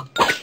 you